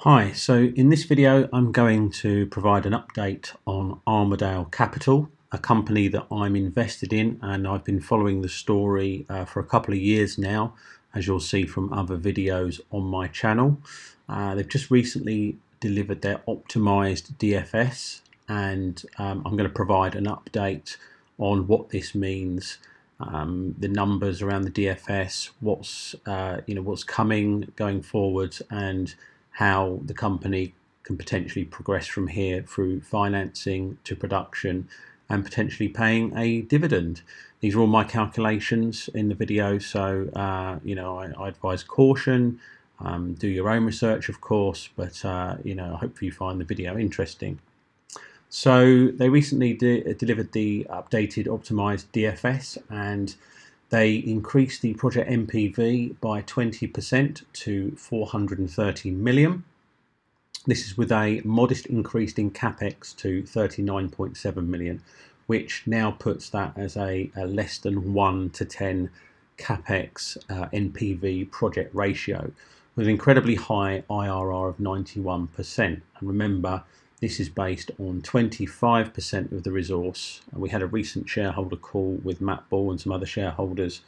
Hi, so in this video I'm going to provide an update on Armadale Capital, a company that I'm invested in and I've been following the story uh, for a couple of years now, as you'll see from other videos on my channel. Uh, they've just recently delivered their optimized DFS and um, I'm going to provide an update on what this means um, the numbers around the DFS, what's uh, you know what's coming going forward, and how the company can potentially progress from here through financing to production and potentially paying a dividend. These are all my calculations in the video, so uh, you know I, I, advise caution. Um, do your own research, of course, but uh, you know hopefully you find the video interesting. So they recently de delivered the updated optimized DFS and they increased the project NPV by 20% to 430 million. This is with a modest increase in capex to 39.7 million, which now puts that as a, a less than 1 to 10 capex uh, NPV project ratio with an incredibly high IRR of 91%. And remember, this is based on 25% of the resource. We had a recent shareholder call with Matt Ball and some other shareholders,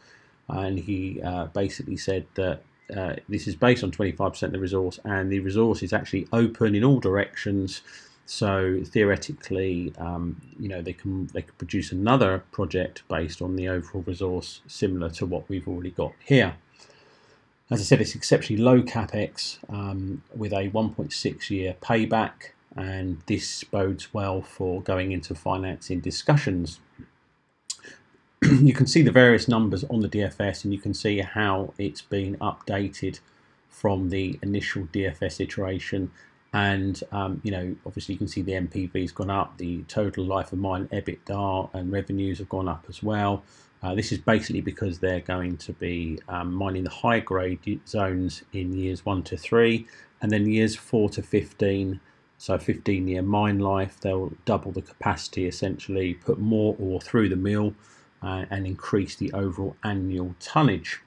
and he uh, basically said that uh, this is based on 25% of the resource, and the resource is actually open in all directions. So theoretically, um, you know, they can they could produce another project based on the overall resource, similar to what we've already got here. As I said, it's exceptionally low capex um, with a 1.6 year payback and this bodes well for going into financing discussions. you can see the various numbers on the DFS and you can see how it's been updated from the initial DFS iteration and um, you know obviously you can see the NPV has gone up the total life of mine EBITDA and revenues have gone up as well uh, this is basically because they're going to be um, mining the high grade zones in years 1 to 3 and then years 4 to 15 so 15 year mine life, they'll double the capacity essentially, put more ore through the mill uh, and increase the overall annual tonnage.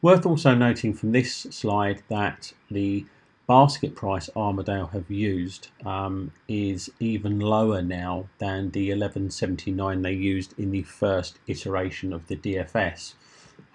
Worth also noting from this slide that the basket price Armadale have used um, is even lower now than the 1179 they used in the first iteration of the DFS.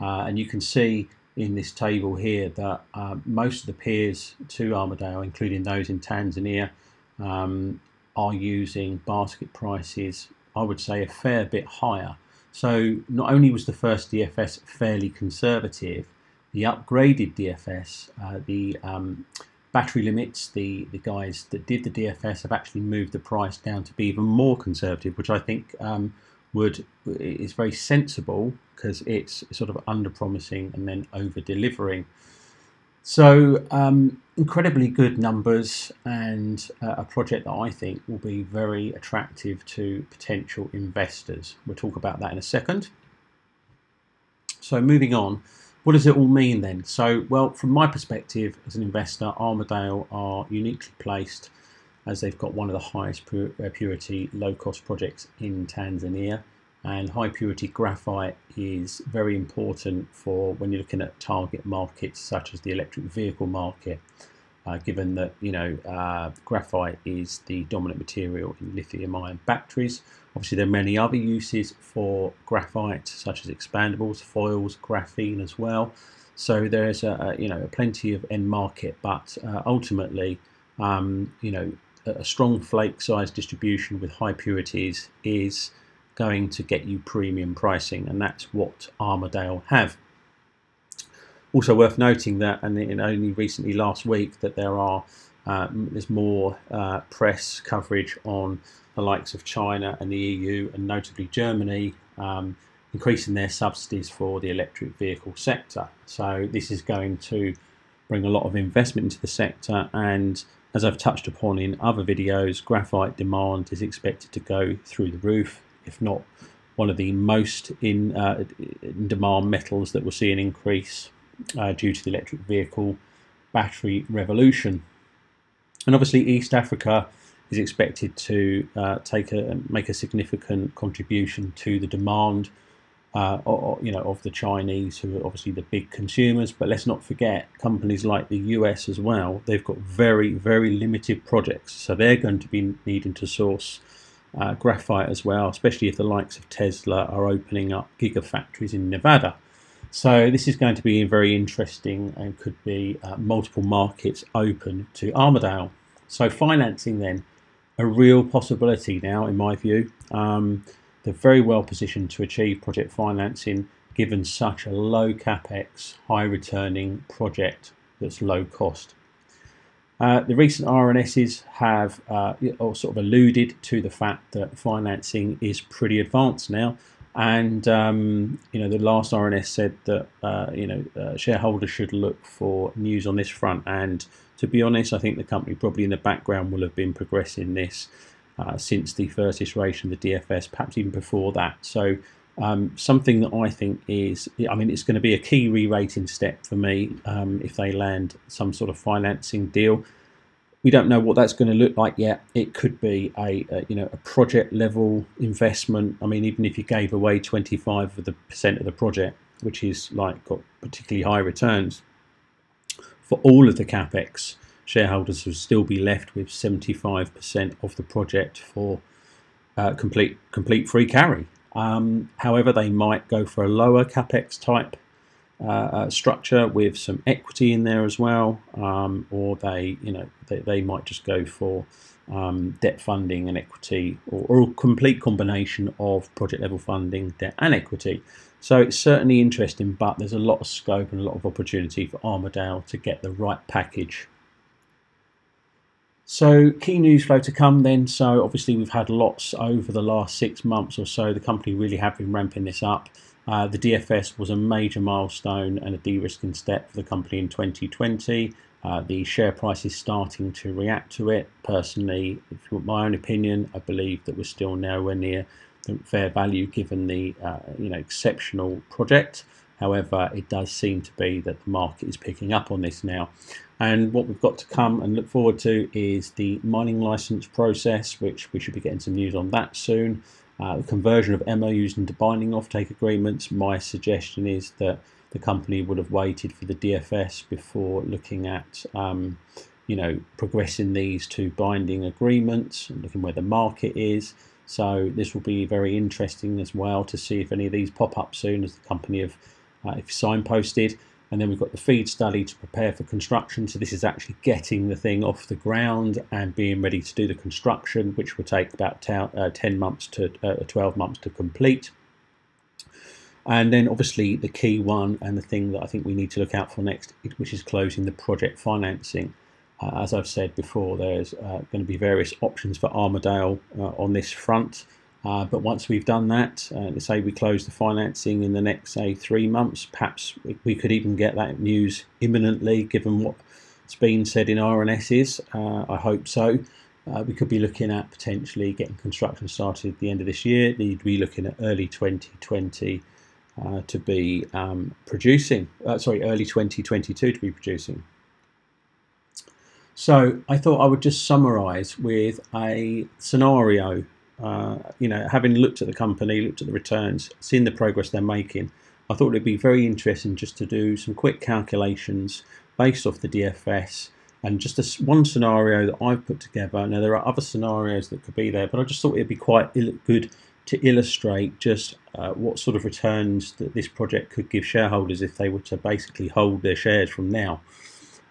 Uh, and you can see in this table here that uh, most of the peers to Armadale, including those in Tanzania, um, are using basket prices, I would say, a fair bit higher. So not only was the first DFS fairly conservative, the upgraded DFS, uh, the um, battery limits, the, the guys that did the DFS have actually moved the price down to be even more conservative, which I think um, would is very sensible because it's sort of under promising and then over delivering. So um, incredibly good numbers and uh, a project that I think will be very attractive to potential investors. We'll talk about that in a second. So moving on, what does it all mean then? So, well, from my perspective as an investor, Armadale are uniquely placed as they've got one of the highest uh, purity low cost projects in Tanzania. And high purity graphite is very important for when you're looking at target markets such as the electric vehicle market uh, given that you know uh, graphite is the dominant material in lithium ion batteries. Obviously there are many other uses for graphite such as expandables foils graphene as well. So there's a, a you know plenty of end market but uh, ultimately um, you know a strong flake size distribution with high purities is going to get you premium pricing, and that's what Armadale have. Also worth noting that, and only recently last week, that there are uh, there's more uh, press coverage on the likes of China and the EU, and notably Germany, um, increasing their subsidies for the electric vehicle sector. So this is going to bring a lot of investment into the sector and as I've touched upon in other videos, graphite demand is expected to go through the roof, if not one of the most in, uh, in demand metals that will see an increase uh, due to the electric vehicle battery revolution. And obviously, East Africa is expected to uh, take a make a significant contribution to the demand uh, or, you know, of the Chinese, who are obviously the big consumers. But let's not forget companies like the US as well. They've got very, very limited projects, so they're going to be needing to source uh, graphite as well, especially if the likes of Tesla are opening up gigafactories in Nevada. So this is going to be very interesting and could be uh, multiple markets open to Armadale. So financing then, a real possibility now in my view. Um, they're very well positioned to achieve project financing given such a low capex, high returning project that's low cost. Uh, the recent RNSs have uh, sort of alluded to the fact that financing is pretty advanced now, and um, you know the last RNS said that uh, you know uh, shareholders should look for news on this front. And to be honest, I think the company probably in the background will have been progressing this uh, since the first iteration of the DFS, perhaps even before that. So um, something that I think is, I mean, it's going to be a key re-rating step for me um, if they land some sort of financing deal. We don't know what that's going to look like yet. It could be a, a you know a project level investment. I mean, even if you gave away 25 of the percent of the project, which is like got particularly high returns for all of the capex, shareholders will still be left with 75% of the project for uh, complete complete free carry. Um, however, they might go for a lower capex type uh, uh, structure with some equity in there as well, um, or they you know they, they might just go for um, debt funding and equity, or, or, a complete combination of project level funding, debt and equity. So it's certainly interesting, but there's a lot of scope and a lot of opportunity for Armadale to get the right package so key news flow to come then. So obviously we've had lots over the last six months or so. The company really have been ramping this up. Uh, the DFS was a major milestone and a de-risking step for the company in 2020. Uh, the share price is starting to react to it. Personally, if you want my own opinion, I believe that we're still nowhere near the fair value given the uh, you know exceptional project. However, it does seem to be that the market is picking up on this now. And what we've got to come and look forward to is the mining license process, which we should be getting some news on that soon. Uh, the conversion of MOUs into binding offtake agreements. My suggestion is that the company would have waited for the DFS before looking at, um, you know, progressing these to binding agreements and looking where the market is. So this will be very interesting as well to see if any of these pop up soon as the company have uh, if signposted. And then we've got the feed study to prepare for construction. So this is actually getting the thing off the ground and being ready to do the construction, which will take about uh, 10 months to uh, 12 months to complete. And then obviously the key one and the thing that I think we need to look out for next, which is closing the project financing. Uh, as I've said before, there's uh, going to be various options for Armadale uh, on this front. Uh, but once we've done that, uh, say we close the financing in the next, say, three months, perhaps we could even get that news imminently, given what's been said in RNSs. Uh, I hope so. Uh, we could be looking at potentially getting construction started at the end of this year. We'd be looking at early 2020 uh, to be um, producing, uh, sorry, early 2022 to be producing. So I thought I would just summarize with a scenario uh, you know, having looked at the company, looked at the returns, seen the progress they're making, I thought it'd be very interesting just to do some quick calculations based off the DFS and just a, one scenario that I've put together. Now there are other scenarios that could be there, but I just thought it'd be quite good to illustrate just uh, what sort of returns that this project could give shareholders if they were to basically hold their shares from now.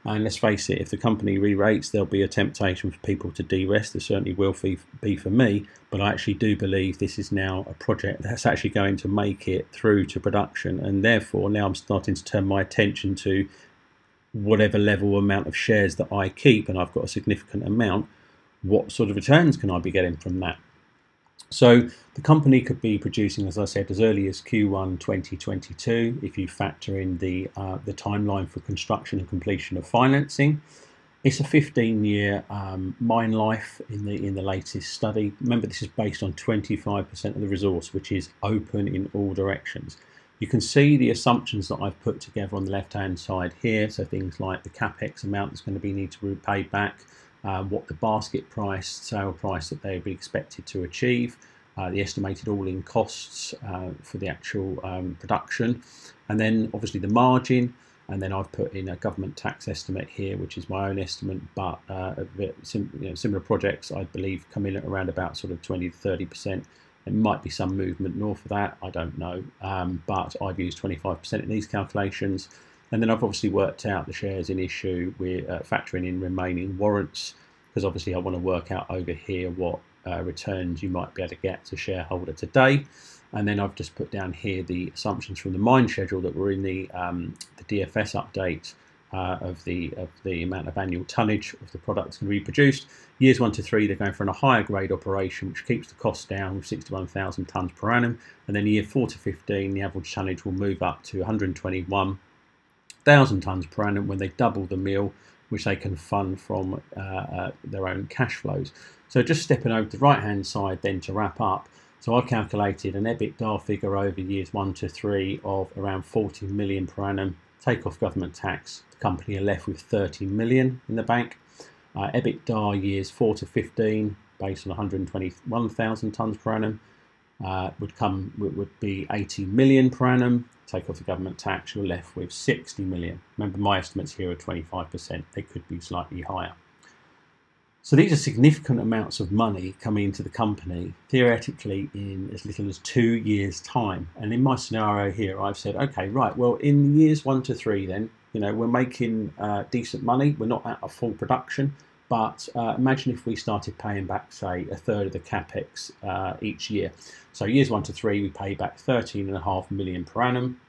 And let's face it, if the company re-rates, there'll be a temptation for people to de-rest. There certainly will be for me, but I actually do believe this is now a project that's actually going to make it through to production. And therefore, now I'm starting to turn my attention to whatever level amount of shares that I keep, and I've got a significant amount, what sort of returns can I be getting from that? So the company could be producing, as I said, as early as Q1 2022 if you factor in the, uh, the timeline for construction and completion of financing. It's a 15-year um, mine life in the in the latest study. Remember, this is based on 25% of the resource, which is open in all directions. You can see the assumptions that I've put together on the left-hand side here. So things like the capex amount that's going to be need to be paid back, uh, what the basket price, sale price that they would be expected to achieve, uh, the estimated all-in costs uh, for the actual um, production, and then obviously the margin. And then I've put in a government tax estimate here, which is my own estimate, but uh, sim you know, similar projects I believe come in at around about sort of 20 to 30 percent. There might be some movement north of that, I don't know, um, but I've used 25% in these calculations. And then I've obviously worked out the shares in issue. We're uh, factoring in remaining warrants because obviously I want to work out over here what uh, returns you might be able to get to shareholder today. And then I've just put down here the assumptions from the mine schedule that were in the, um, the DFS update uh, of the of the amount of annual tonnage of the products can be produced. Years one to three, they're going for a higher grade operation, which keeps the cost down with 61,000 tonnes per annum. And then year four to 15, the average tonnage will move up to 121,000 tonnes per annum when they double the mill, which they can fund from uh, uh, their own cash flows. So just stepping over to the right hand side then to wrap up. So I calculated an EBITDA figure over years one to three of around 40 million per annum, take off government tax, the company are left with 30 million in the bank. Uh, EBITDA years 4 to 15, based on 121,000 tonnes per annum, uh, would come would be 80 million per annum. Take off the government tax, you're left with 60 million. Remember, my estimates here are 25%. They could be slightly higher. So these are significant amounts of money coming into the company, theoretically in as little as two years' time. And in my scenario here, I've said, okay, right, well, in the years one to three, then, you know, we're making uh, decent money. We're not at a full production. But uh, imagine if we started paying back, say, a third of the capex uh, each year. So years one to three, we pay back 13.5 million per annum,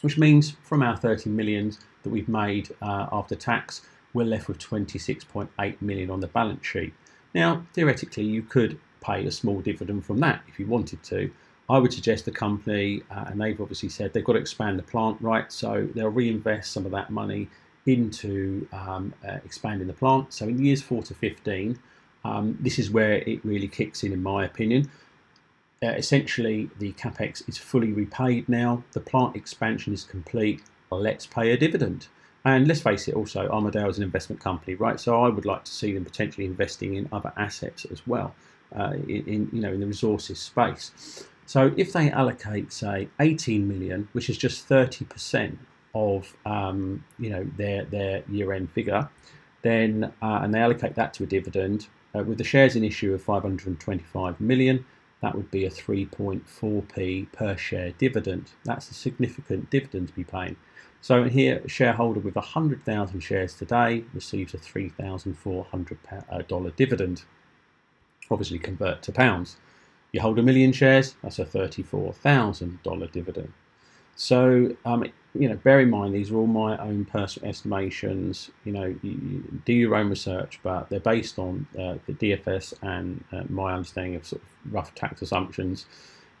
which means from our 30 millions that we've made uh, after tax, we're left with 26.8 million on the balance sheet. Now, theoretically, you could pay a small dividend from that if you wanted to. I would suggest the company, uh, and they've obviously said they've got to expand the plant, right? So they'll reinvest some of that money into um, uh, expanding the plant. So in years 4 to 15, um, this is where it really kicks in, in my opinion. Uh, essentially, the capex is fully repaid now. The plant expansion is complete. Let's pay a dividend. And let's face it, also Armadale is an investment company, right? So I would like to see them potentially investing in other assets as well, uh, in, you know in the resources space. So if they allocate, say, 18 million, which is just 30% of um, you know their their year-end figure, then uh, and they allocate that to a dividend uh, with the shares in issue of 525 million. That would be a 3.4p per share dividend. That's a significant dividend to be paying. So here, a shareholder with 100,000 shares today receives a $3,400 uh, dividend. Obviously convert to pounds. You hold a million shares, that's a $34,000 dividend. So, um, you know, bear in mind these are all my own personal estimations. You know, you, you do your own research, but they're based on uh, the DFS and uh, my understanding of sort of rough tax assumptions.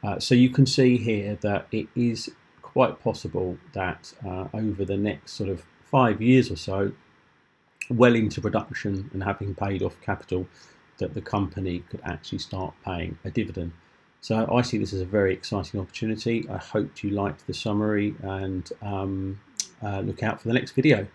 Uh, so you can see here that it is quite possible that uh, over the next sort of five years or so, well into production and having paid off capital, that the company could actually start paying a dividend. So I see this as a very exciting opportunity. I hope you liked the summary and um, uh, look out for the next video.